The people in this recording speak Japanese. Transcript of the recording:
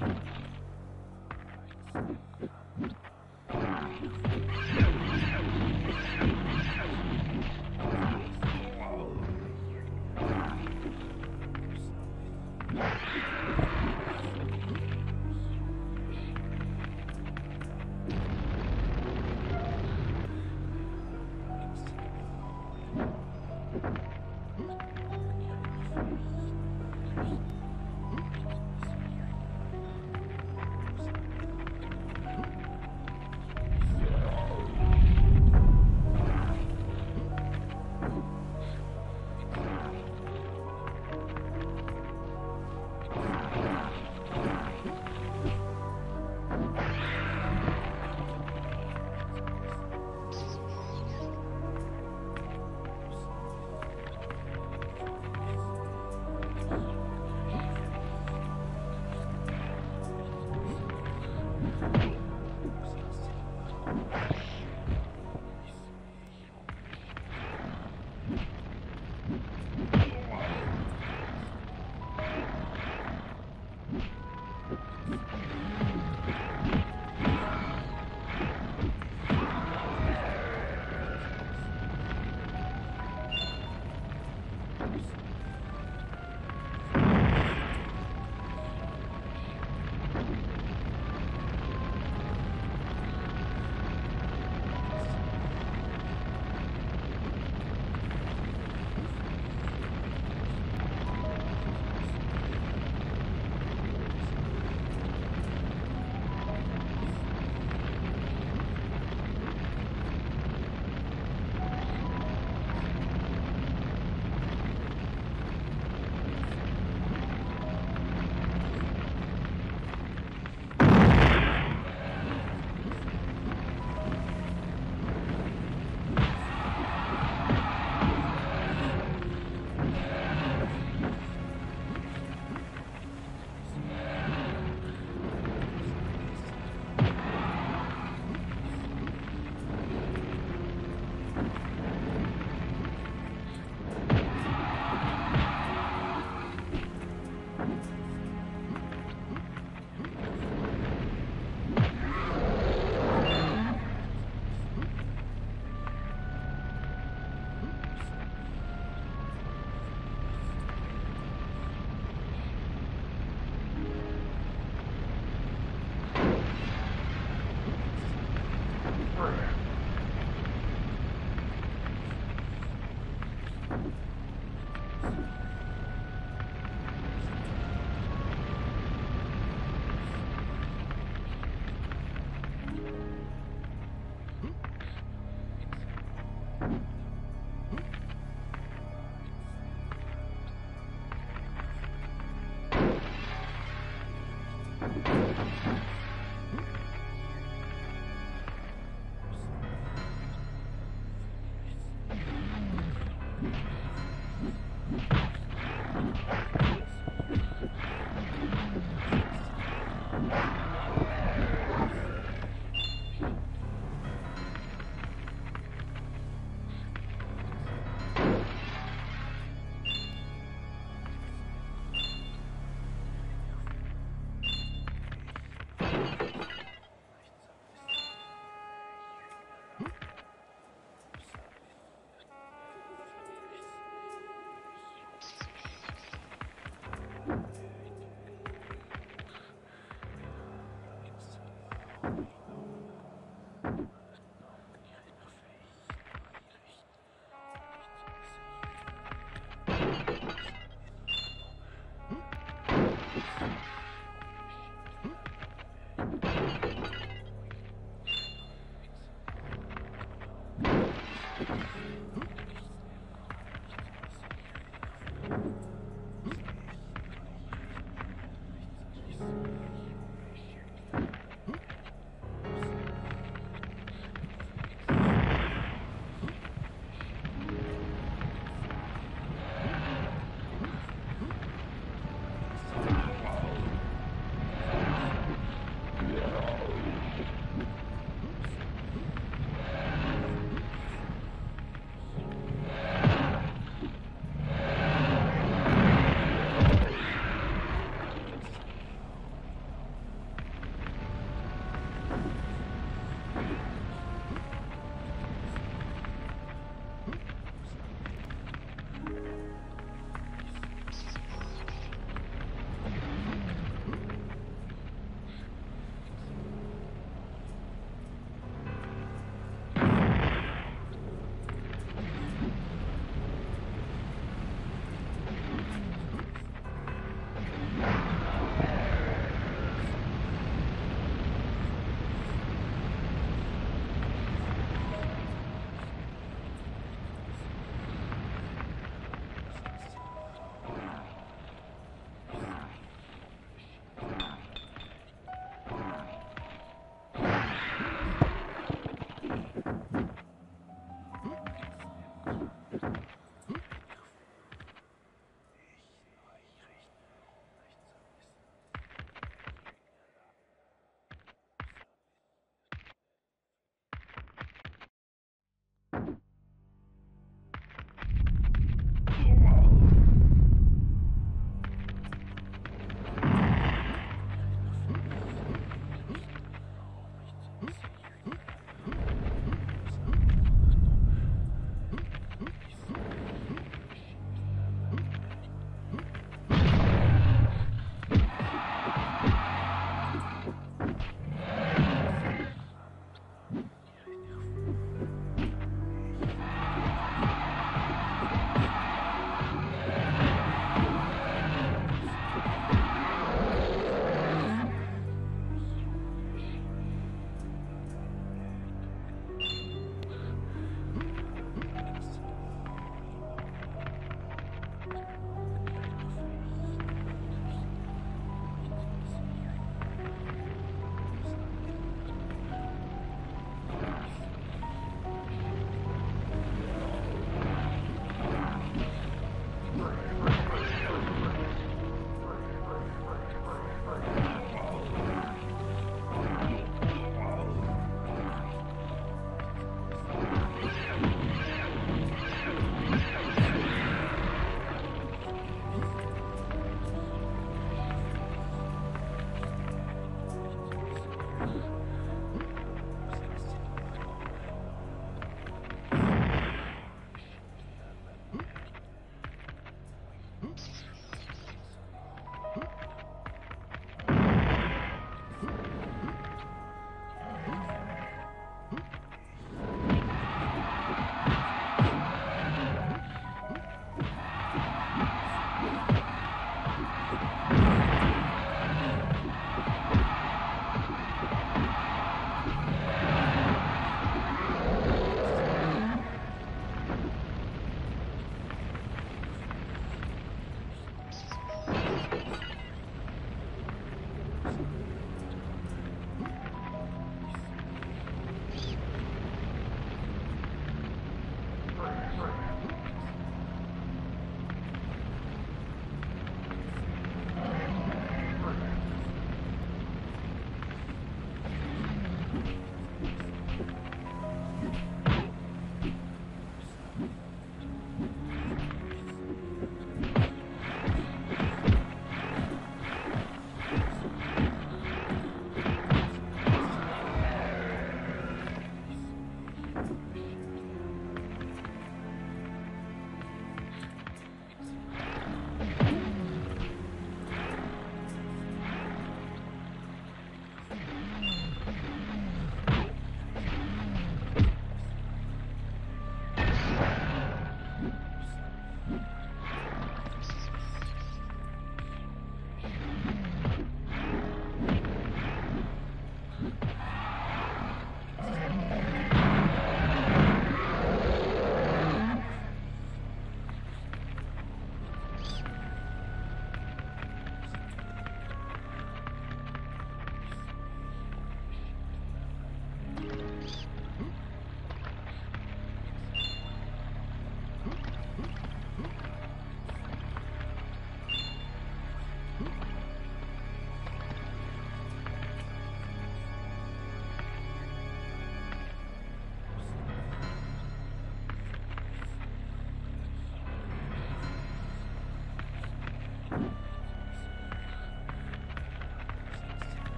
はい。